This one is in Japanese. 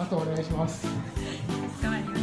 あとお願いします。